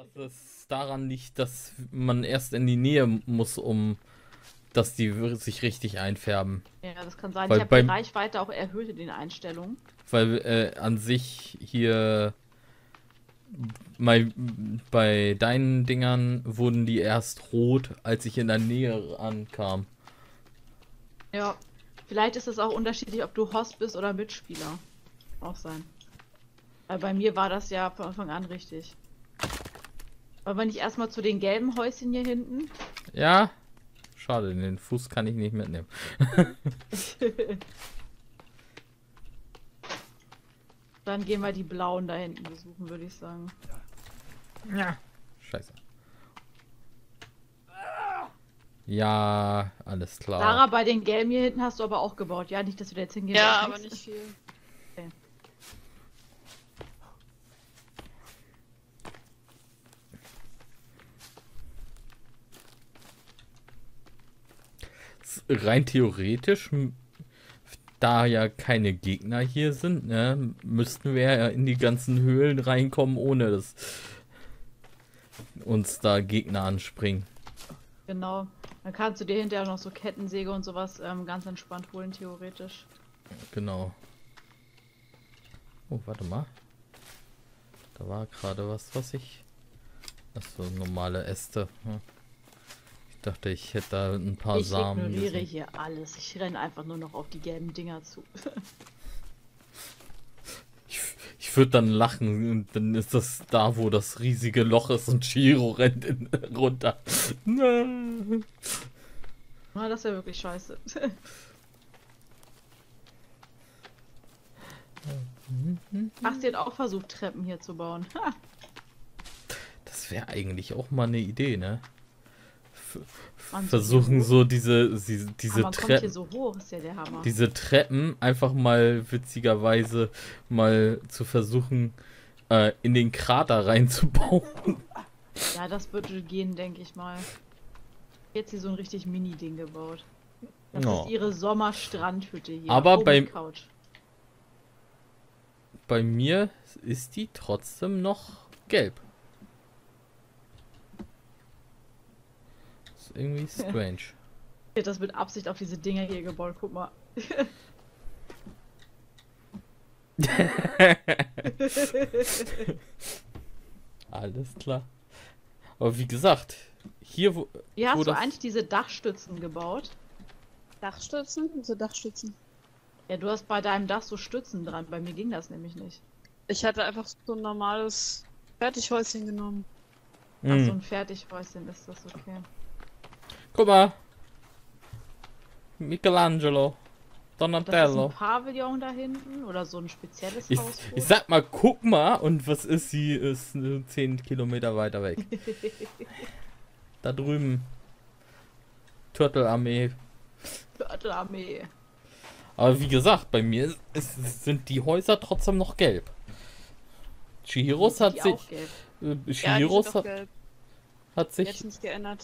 dass es daran liegt, dass man erst in die Nähe muss, um dass die sich richtig einfärben. Ja, das kann sein. Weil ich habe die Reichweite auch erhöht in den Einstellungen. Weil äh, an sich hier bei, bei deinen Dingern wurden die erst rot, als ich in der Nähe ankam. Ja. Vielleicht ist es auch unterschiedlich, ob du Host bist oder Mitspieler. Auch sein. Weil bei mir war das ja von Anfang an richtig. Aber wenn ich erstmal zu den gelben Häuschen hier hinten. Ja? Schade, den Fuß kann ich nicht mitnehmen. Dann gehen wir die blauen da hinten besuchen, würde ich sagen. Ja. Scheiße. Ja, alles klar. Sarah, bei den gelben hier hinten hast du aber auch gebaut. Ja, nicht, dass wir da jetzt hingehen. Ja, aber nicht viel. Rein theoretisch, da ja keine Gegner hier sind, ne, müssten wir ja in die ganzen Höhlen reinkommen, ohne dass uns da Gegner anspringen. Genau. Dann kannst du dir hinterher noch so Kettensäge und sowas ähm, ganz entspannt holen, theoretisch. Genau. Oh, warte mal. Da war gerade was, was ich. Achso, normale Äste. Hm. Ich dachte, ich hätte da ein paar ich Samen. ignoriere gesehen. hier alles. Ich renne einfach nur noch auf die gelben Dinger zu. Ich, ich würde dann lachen und dann ist das da, wo das riesige Loch ist und Shiro rennt in, runter. Na, das wäre wirklich scheiße. Ach, sie hat auch versucht, Treppen hier zu bauen. Das wäre eigentlich auch mal eine Idee, ne? Versuchen so diese, diese, diese Treppen. so hoch, ja diese Treppen einfach mal witzigerweise mal zu versuchen, äh, in den Krater reinzubauen. Ja, das würde gehen, denke ich mal. Jetzt hier so ein richtig Mini-Ding gebaut. Das Ja. ist ihre Sommerstrandhütte hier. Aber Couch. Bei mir ist die trotzdem noch gelb. Ist irgendwie strange. Ich hab das mit Absicht auf diese Dinger hier gebaut. Guck mal. Alles klar. Aber wie gesagt, hier wo. Wo hast du das- eigentlich diese Dachstützen gebaut? Dachstützen? Wieso Dachstützen? Ja, du hast bei deinem Dach so Stützen dran. Bei mir ging das nämlich nicht. Ich hatte einfach so ein normales Fertighäuschen genommen. Ach, Hm. so ein Fertighäuschen ist das okay. Guck mal. Michelangelo. Das ist Donatello. ein Pavillon da hinten oder so ein spezielles Ich, Haus. ich sag mal, guck mal, und was ist sie? Ist äh, 10 Kilometer weiter weg. da drüben. Turtelarmee. Armee. Aber wie gesagt, bei mir ist, sind die Häuser trotzdem noch gelb. Chihiros hat sich. Äh, Ja, die Chihiros doch hat, hat sich. Jetzt nicht geändert.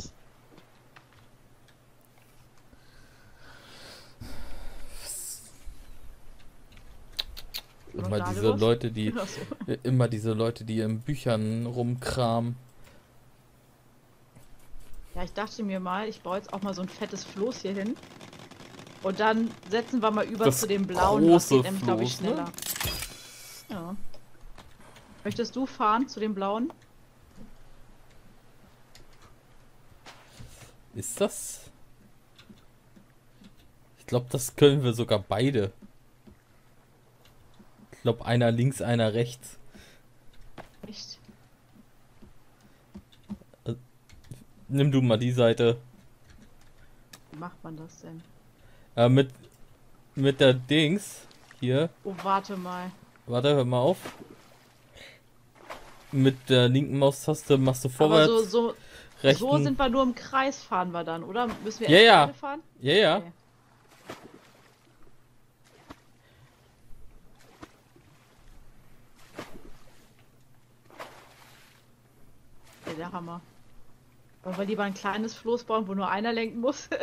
Immer diese? Leute, die. So. Immer diese Leute, die in Büchern rumkramen. Ja, ich dachte mir mal, ich baue jetzt auch mal so ein fettes Floß hier hin. Und dann setzen wir mal über Das zu dem blauen. Das geht nämlich, glaube ich, ne? schneller. Ja. Möchtest du fahren zu dem blauen? Ist das? Ich glaube, das können wir sogar beide. Glaube, einer links, einer rechts. Echt? Nimm du mal die Seite. Wie macht man das denn? Äh, mit, mit der Dings. Hier. Oh, warte mal. Warte, hör mal auf. Mit der linken Maustaste machst du Aber vorwärts, so, so, rechten. so sind wir nur im Kreis fahren wir dann, oder? Müssen wir Ja, ja. fahren? ja, ja. Okay. Der Hammer. Wollen wir lieber ein kleines Floß bauen, wo nur einer lenken muss?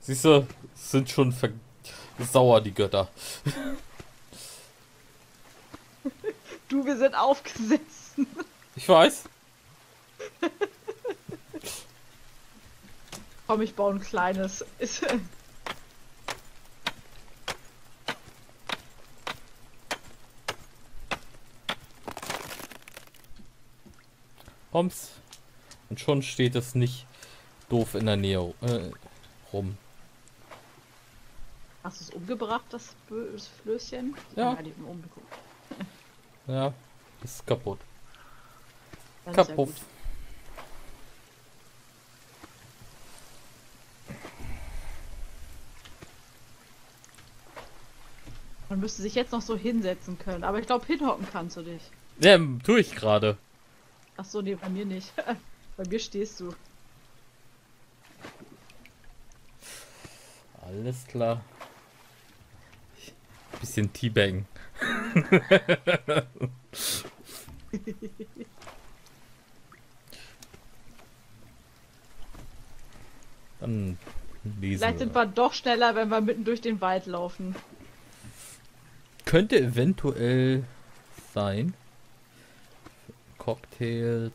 Siehst du, sind schon ver sauer, die Götter. Du, wir sind aufgesetzt. Ich weiß. Komm, ich baue ein kleines. Kommst. Und schon steht es nicht doof in der Nähe äh, rum. hast du es umgebracht, das, Bö- das Flößchen? Ja. Ja, ist kaputt. Ist ja Man müsste sich jetzt noch so hinsetzen können, aber ich glaube, hinhocken kannst du dich. Ja, tue ich gerade. Ach so, nee, bei mir nicht. bei mir stehst du. Alles klar. Bisschen Teabaggen. Dann lesen Vielleicht sind wir doch schneller, wenn wir mitten durch den Wald laufen. Könnte eventuell sein. Cocktails.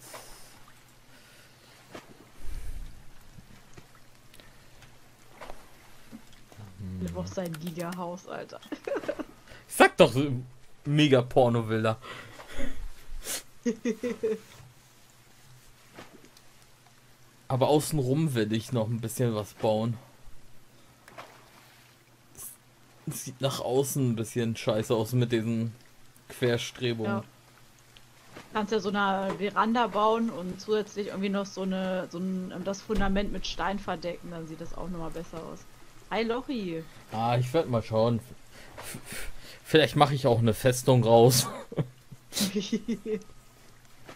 Du brauchst sein Giga-Haus, Alter. Ich sag doch, mega Porno-Villa. Aber außenrum will ich noch ein bisschen was bauen. Sieht nach außen ein bisschen scheiße aus mit diesen Querstrebungen. Ja. Kannst ja so eine Veranda bauen und zusätzlich irgendwie noch so eine so ein, das Fundament mit Stein verdecken, dann sieht das auch nochmal besser aus. Hi Lochi. Ah, ich werde mal schauen. Vielleicht mache ich auch eine Festung raus.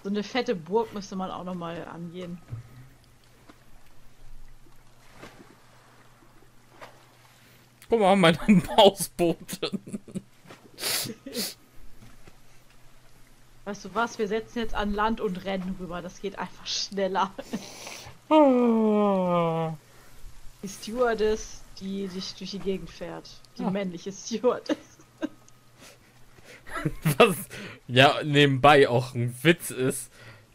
so eine fette Burg müsste man auch nochmal angehen. Guck mal, mein Hausboot. Weißt du was, wir setzen jetzt an Land und rennen rüber, das geht einfach schneller. Die Stewardess, die sich durch die Gegend fährt. Die Ja. männliche Stewardess. Was ja nebenbei auch ein Witz ist,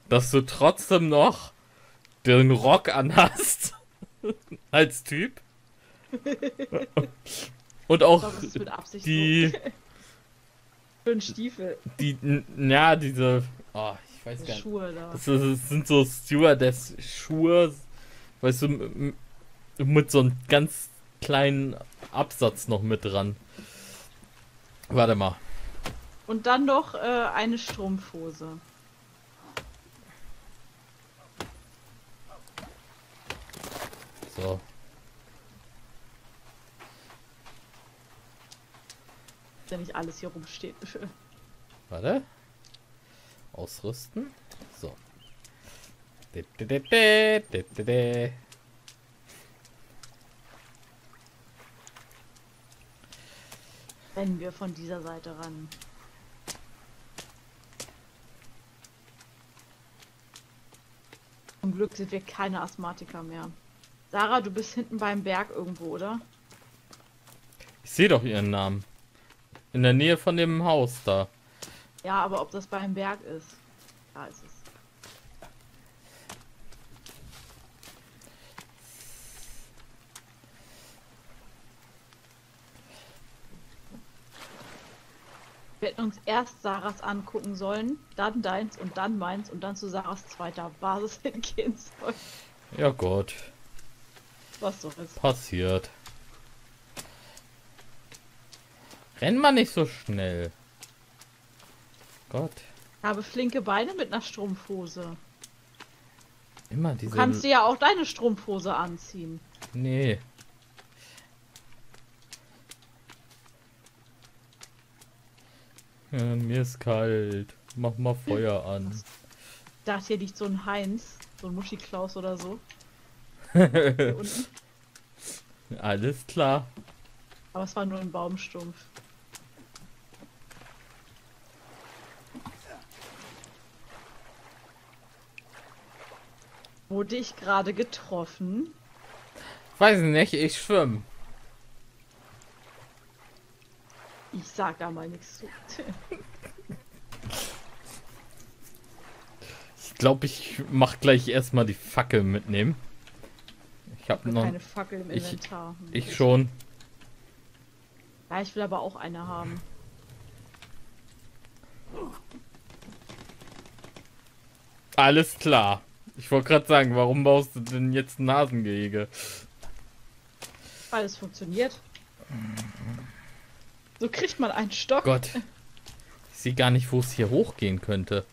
dass du trotzdem noch den Rock anhast als Typ. Und auch die, einen Stiefel. die, ja, diese, oh, ich weiß gar nicht. Schuhe da. Das, das sind so Stewardess-Schuhe, weißt du, mit so einem ganz kleinen Absatz noch mit dran. Warte mal. Und dann noch äh, eine Strumpfhose. So. Dass ja nicht alles hier rumsteht. Warte. Ausrüsten. So. Rennen wir von dieser Seite ran. Zum Glück sind wir keine Asthmatiker mehr. Sarah, du bist hinten beim Berg irgendwo, oder? Ich sehe doch ihren Namen. In der Nähe von dem Haus da. Ja, aber ob das beim Berg ist. Da ist es. Wir hätten uns erst Sarahs angucken sollen, dann deins und dann meins und dann zu Sarahs zweiter Basis hingehen sollen. Ja Gott. Was so ist. Passiert. Renn mal nicht so schnell. Gott. Ich habe flinke Beine mit einer Strumpfhose. Immer Du diese. kannst dir ja auch deine Strumpfhose anziehen. Nee. Ja, mir ist kalt. Mach mal Feuer an. Dachte, hier liegt so ein Heinz, so ein Muschiklaus oder so. Alles klar. Aber es war nur ein Baumstumpf. Wurde ich gerade getroffen? Weiß nicht, ich schwimme. Ich sag da mal nichts zu. Ich glaube, ich mach gleich erstmal die Fackel mitnehmen. Ich habe noch. Keine Fackel im ich- Inventar. Hm. Ich schon. Ja, ich will aber auch eine haben. Alles klar. Ich wollte gerade sagen, warum baust du denn jetzt ein Nasengehege? Weil es funktioniert. So kriegt man einen Stock. Gott. Ich sehe gar nicht, wo es hier hochgehen könnte.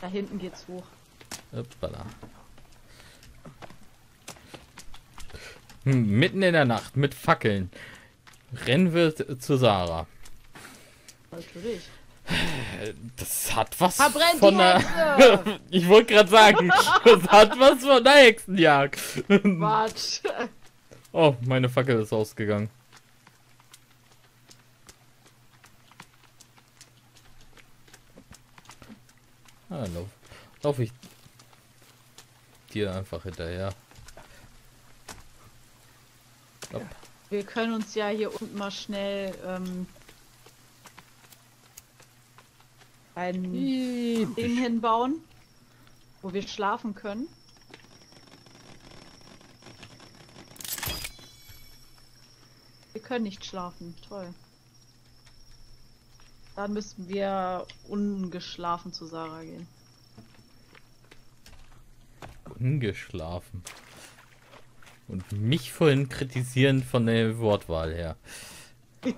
Da hinten geht's hoch. Uppala. Hm, mitten in der Nacht mit Fackeln. Rennen wir zu Sarah. Natürlich. Das hat was Verbrennt von der. Ich wollte gerade sagen, das hat was von der Hexenjagd. Quatsch. oh, meine Fackel ist ausgegangen. Ah, lauf, lauf ich dir einfach hinterher. Hopp. Wir können uns ja hier unten mal schnell ähm, ein Ding hinbauen, wo wir schlafen können. Wir können nicht schlafen. Toll. Dann müssten wir ungeschlafen zu Sarah gehen. Ungeschlafen. Und mich vorhin kritisieren von der Wortwahl her.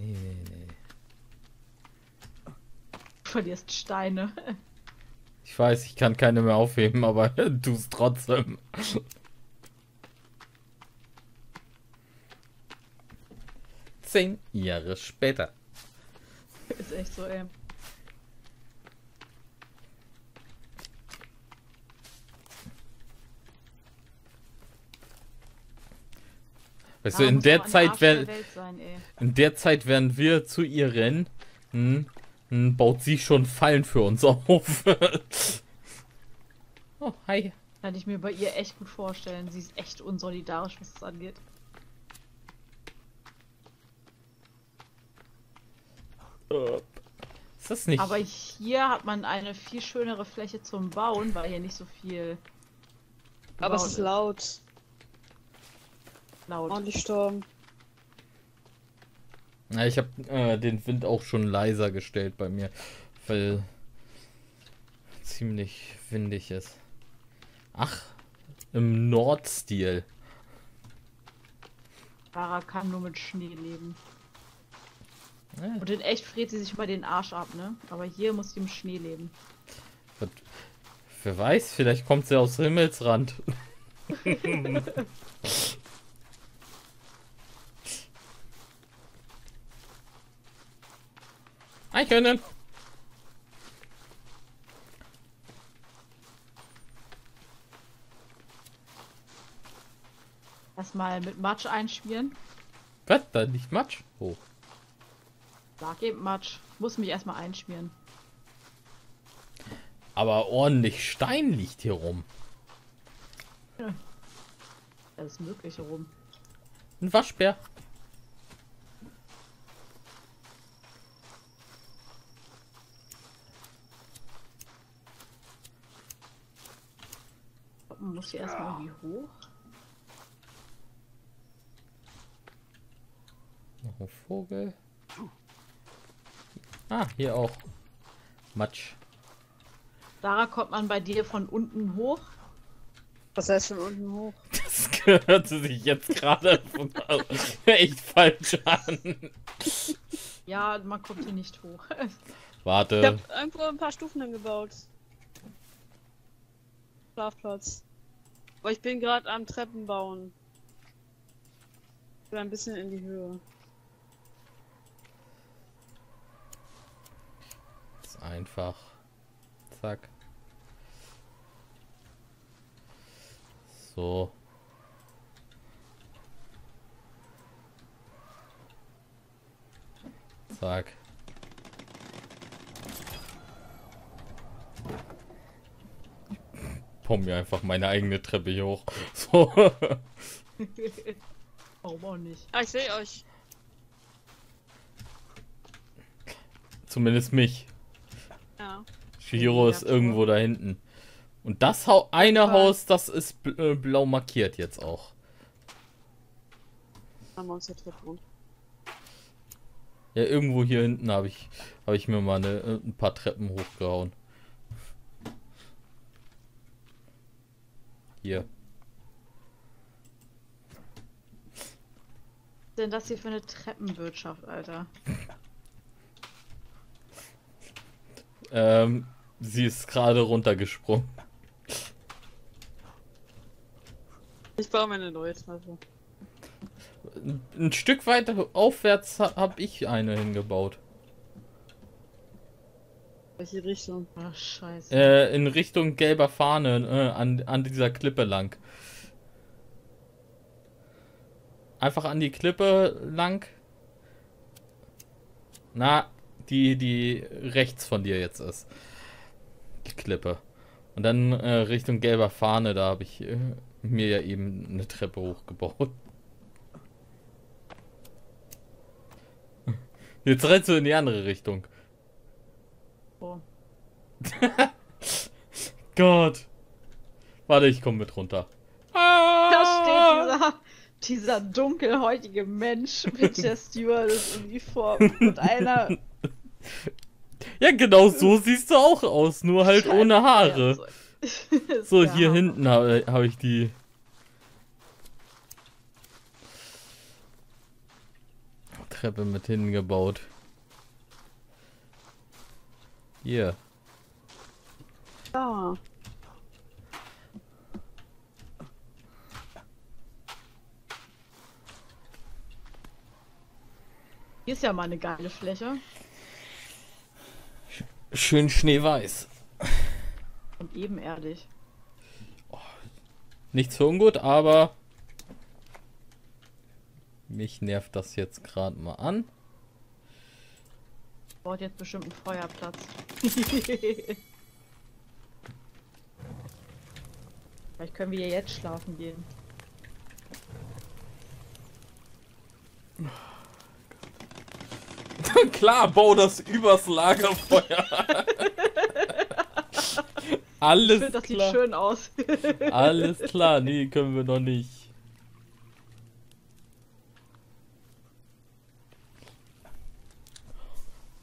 Nee, nee, nee. Du verlierst Steine. Ich weiß, ich kann keine mehr aufheben, aber tu es trotzdem. Zehn Jahre später. Ist echt so, ey. Weißt du, in der Zeit, ey. in der Zeit, während wir zu ihr rennen, hm, baut sie schon Fallen für uns auf. oh, hi. Kann ich mir bei ihr echt gut vorstellen. Sie ist echt unsolidarisch, was das angeht. Ist das nicht? Aber hier hat man eine viel schönere Fläche zum Bauen, weil hier nicht so viel. Aber es gebaut ist laut. laut. Ordentlich Sturm. Ja, ich habe äh, den Wind auch schon leiser gestellt bei mir, weil ziemlich windig ist. Ach, im Nordstil. Sarah kann nur mit Schnee leben. Ja, Und in echt friert sie sich mal den Arsch ab, ne? Aber hier muss sie im Schnee leben. was- wer weiß, vielleicht kommt sie aus Himmelsrand. Eichhörnchen. Erstmal mit Matsch einschmieren. Was? Da liegt Matsch hoch. Sag eben Matsch. Muss mich erstmal einschmieren. Aber ordentlich Stein liegt hier rum. Alles Mögliche rum. Ein Waschbär. Man muss hier erstmal irgendwie hoch. Noch ein Vogel. Ah, hier auch. Matsch. Sarah kommt man bei dir von unten hoch. Was heißt von unten hoch? Das gehörte sich jetzt gerade von- echt falsch an. Ja, man kommt hier nicht hoch. Ich Warte. hab irgendwo ein paar Stufen hingebaut. Schlafplatz. Aber ich bin gerade am Treppen bauen. Ich will ein bisschen in die Höhe. Ist einfach. Zack. So. Zack. Baue mir einfach meine eigene Treppe hier hoch. So. Warum auch nicht? Ah, ich sehe euch. Zumindest mich. Ja. Shihiro Ja, ist irgendwo da hinten. Und das Hau eine Super. Haus, das ist bl äh, blau markiert jetzt auch. Ja, irgendwo hier hinten habe ich, hab ich mir mal eine, äh, ein paar Treppen hochgehauen. Hier. Was ist denn das hier für eine Treppenwirtschaft, Alter? Ähm, sie ist gerade runtergesprungen. Ich baue mir eine neue Treppe. Ein- Stück weiter aufwärts ha habe ich eine hingebaut. Welche Richtung? Ach, scheiße. Äh, in Richtung gelber Fahne, äh, an, an dieser Klippe lang. Einfach an die Klippe lang. Na, die, die rechts von dir jetzt ist. Die Klippe. Und dann äh, Richtung gelber Fahne, da habe ich äh, mir ja eben eine Treppe hochgebaut. Jetzt rennst du in die andere Richtung. Oh. Gott. Warte, ich komme mit runter. Da steht dieser, dieser dunkelhäutige Mensch mit der Stewardess-Uniform und einer. Ja, genau so siehst du auch aus, nur halt Scheiße, ohne Haare. So, Der hier Hammer. hinten habe hab ich die. Treppe mit hingebaut. Hier. Da. Hier ist ja mal eine geile Fläche. Schön schneeweiß. Und ebenerdig. Nichts für ungut, aber. Mich nervt das jetzt gerade mal an. Baut jetzt bestimmt einen Feuerplatz. Vielleicht können wir ja jetzt schlafen gehen. Klar, bau das übers Lagerfeuer. Ich Alles finde, das sieht klar. schön aus. Alles klar, nee, können wir noch nicht.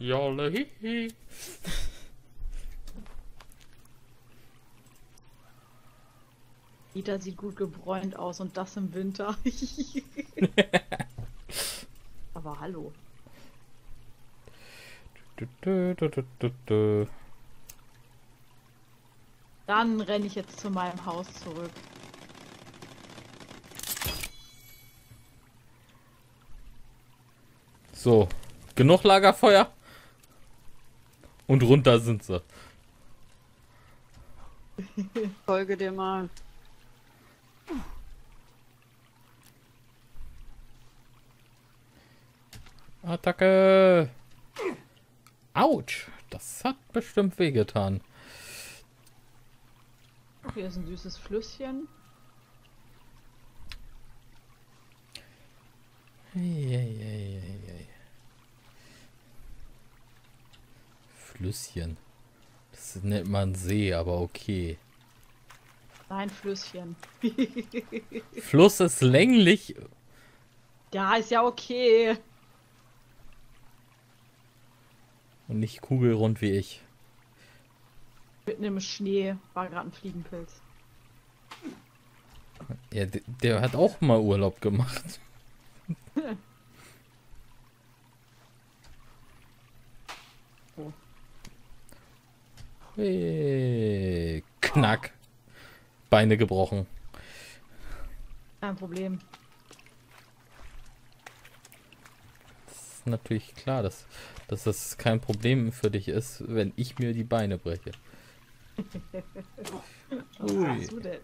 Jolle, hihi. Ida sieht gut gebräunt aus und das im Winter. Aber hallo. Dann renne ich jetzt zu meinem Haus zurück. So, genug Lagerfeuer. Und runter sind sie. Folge dir mal. Attacke! Autsch! Das hat bestimmt wehgetan. Hier ist ein süßes Flüsschen. Eieieiei. Flüsschen. Das nennt man See, aber okay. Nein, Flüsschen. Fluss ist länglich. Ja, ist ja okay. Und nicht kugelrund wie ich. Mitten im Schnee war gerade ein Fliegenpilz. Ja, der, der hat auch mal Urlaub gemacht. Oh. Hey, knack. Beine gebrochen. Kein Problem. Das ist natürlich klar, dass, dass das kein Problem für dich ist, wenn ich mir die Beine breche. Was Ui. du denn?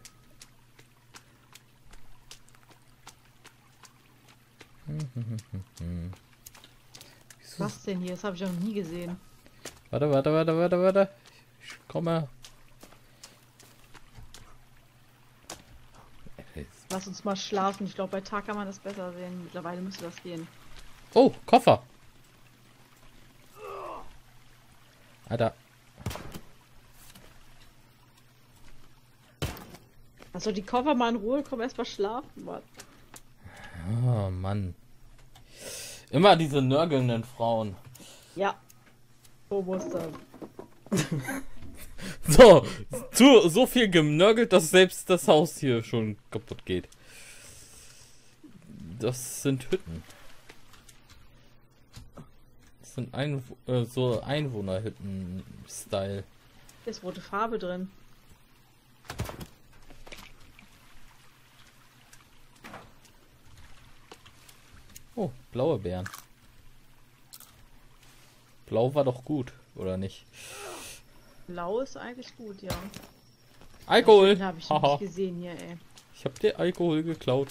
Was denn hier? Das habe ich noch nie gesehen. Warte, warte, warte, warte, warte. Komme. Lass uns mal schlafen. Ich glaube, bei Tag kann man das besser sehen. Mittlerweile müsste das gehen. Oh, Koffer. Alter. Also die Koffer mal in Ruhe, komm erst mal schlafen, Mann. Oh, Mann. Immer diese nörgelnden Frauen. Ja. So muss das. So, zu, so viel genörgelt, dass selbst das Haus hier schon kaputt geht. Das sind Hütten. Das sind ein, äh, so Einwohnerhütten-Style. Hier ist rote Farbe drin. Oh, blaue Beeren. Blau war doch gut, oder nicht? Blau ist eigentlich gut, ja. Alkohol! Habe ich Haha. nicht gesehen hier, ey. Ich hab dir Alkohol geklaut.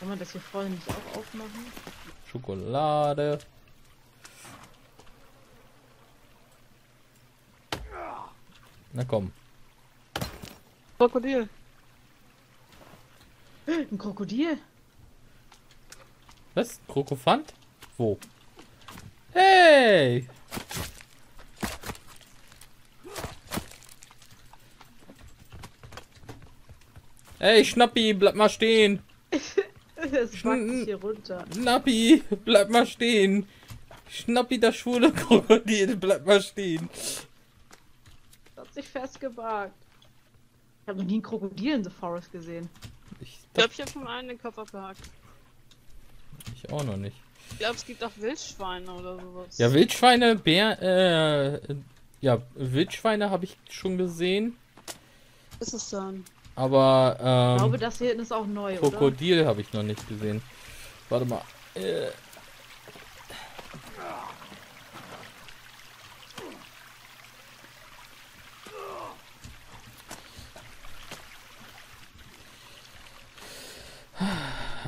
Kann man das hier vorne nicht auch aufmachen? Schokolade. Na komm. Krokodil. Ein Krokodil? Was? Krokofant? Wo? Hey! Ey, Schnappi, bleib mal stehen! Wackt sich hier runter. Schnappi, bleib mal stehen! Schnappi, das schwule Krokodil, bleib mal stehen! Hat sich festgebackt. Ich habe noch nie ein Krokodil in The Forest gesehen. Ich, Ich glaube, ich habe schon einen den Kopf abgehakt. ich auch noch nicht. Ich glaube, es gibt auch Wildschweine oder sowas. Ja, Wildschweine, Bär, äh, ja, Wildschweine habe ich schon gesehen, Was ist es dann? Aber, Ich glaube, ähm, das hier hinten ist auch neu? Krokodil habe ich noch nicht gesehen. Warte mal. Äh,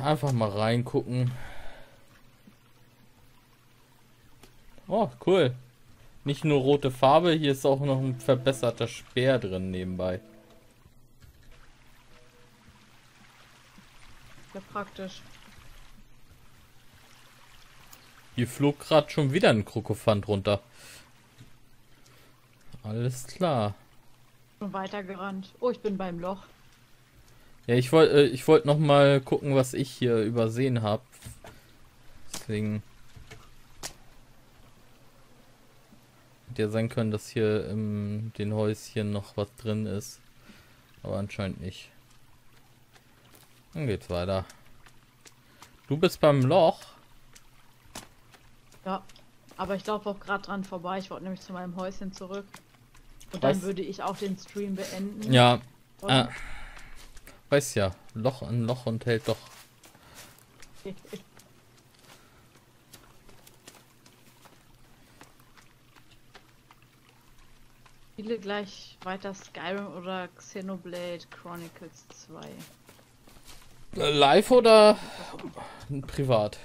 Einfach mal reingucken. Oh, cool. Nicht nur rote Farbe, hier ist auch noch ein verbesserter Speer drin nebenbei. Ja, praktisch. Hier flog gerade schon wieder ein Krokofant runter. Alles klar. Schon weiter gerannt. Oh, ich bin beim Loch. Ja, ich wollte äh, ich wollte noch mal gucken, was ich hier übersehen habe. Deswegen hätte ja sein können, dass hier in den Häuschen noch was drin ist. Aber anscheinend nicht. Dann geht's weiter. Du bist beim Loch. Ja. Aber ich laufe auch gerade dran vorbei. Ich wollte nämlich zu meinem Häuschen zurück. Und Was? dann würde ich auch den Stream beenden. Ja, Und äh, weiß ja, Loch an Loch und hält doch. Spiele gleich weiter Skyrim oder Xenoblade Chronicles 2. Live oder privat?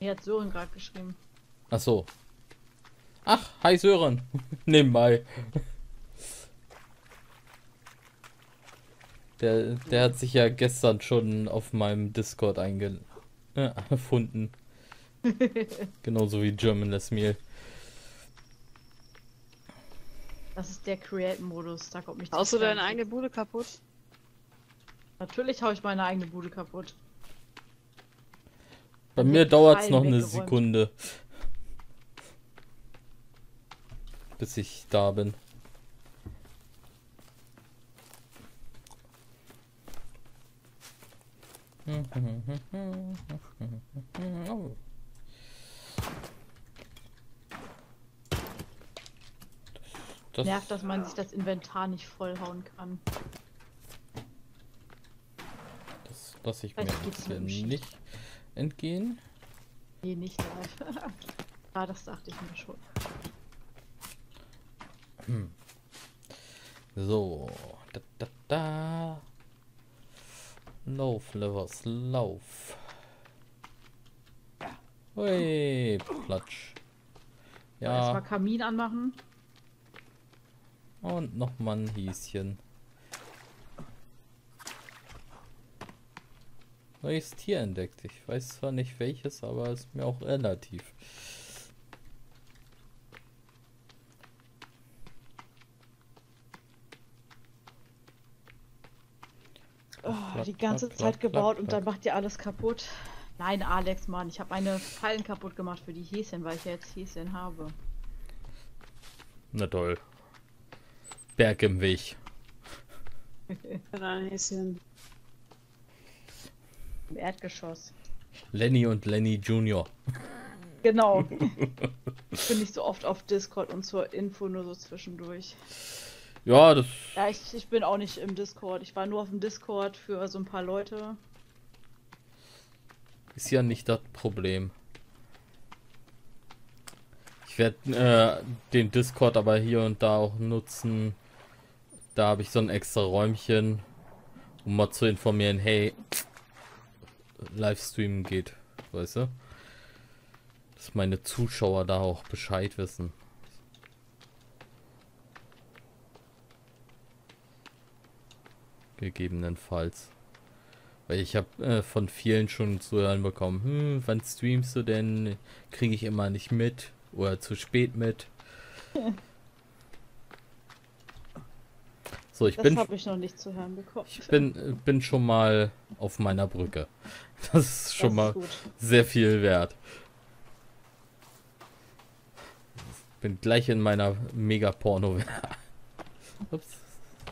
Mir hat Sören gerade geschrieben. Ach so. Ach, hi Sören. Nebenbei. Der, der hat sich ja gestern schon auf meinem Discord einge äh, erfunden. Genauso wie German Les Meal. Das ist der Create-Modus. Da kommt mich Haust du deine eigene Bude kaputt? Natürlich hau ich meine eigene Bude kaputt. Bei Dann mir dauert es noch eine weggeräumt. Sekunde. Bis ich da bin. Oh. Das, Nervt, dass man sich das Inventar nicht vollhauen kann. das lasse ich mir jetzt hier nicht entgehen. Nee, nicht live. ah, das dachte ich mir schon. So, da, da, da. Lauf, Levers, lauf. Hui, Platsch. Erstmal Ja, Kamin anmachen. und noch mal ein Häschen. Neues Tier entdeckt. Ich weiß zwar nicht welches, aber ist mir auch relativ. Oh, die ganze klapp, Zeit klapp, gebaut klapp, und dann macht ihr alles kaputt. Nein, Alex, Mann, ich habe meine Fallen kaputt gemacht für die Häschen, weil ich ja jetzt Häschen habe. Na toll. Berg im Weg. Ein Häschen. Im Erdgeschoss. Lenny und Lenny Junior. Genau. ich bin nicht so oft auf Discord und zur Info nur so zwischendurch. Ja, das Ja, ich, ich bin auch nicht im Discord. Ich war nur auf dem Discord für so ein paar Leute. ist ja nicht das Problem. Ich werde äh, den Discord aber hier und da auch nutzen. Da habe ich so ein extra Räumchen, um mal zu informieren, hey, Livestream geht, weißt du? Dass meine Zuschauer da auch Bescheid wissen. Gegebenenfalls. Weil ich habe äh, von vielen schon zu hören bekommen, hm, wann streamst du denn? Kriege ich immer nicht mit oder zu spät mit. So, ich Das bin habe ich noch nicht zu hören bekommen. ich bin bin schon mal auf meiner Brücke. Das ist schon Das mal ist sehr viel wert. Bin gleich in meiner Mega-Porno. Ups.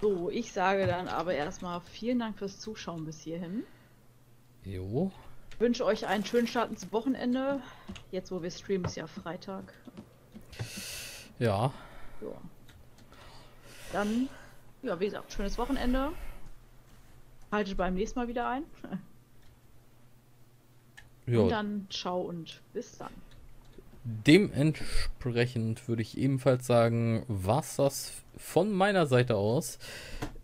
So, ich sage dann aber erstmal vielen Dank fürs Zuschauen bis hierhin. Jo. Ich wünsche euch einen schönen Start ins Wochenende. Jetzt, wo wir streamen, ist ja Freitag. Ja. Ja. Dann, ja, wie gesagt, schönes Wochenende. Haltet beim nächsten Mal wieder ein. Und Ja. dann ciao und bis dann. Dementsprechend würde ich ebenfalls sagen, war's das von meiner Seite aus.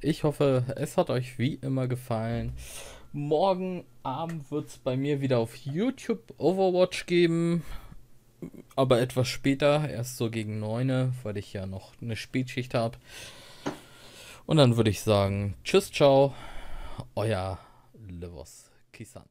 Ich hoffe, es hat euch wie immer gefallen. Morgen Abend wird es bei mir wieder auf YouTube Overwatch geben. Aber etwas später, erst so gegen 9, weil ich ja noch eine Spätschicht habe. Und dann würde ich sagen, tschüss, ciao, euer Levos Kisan.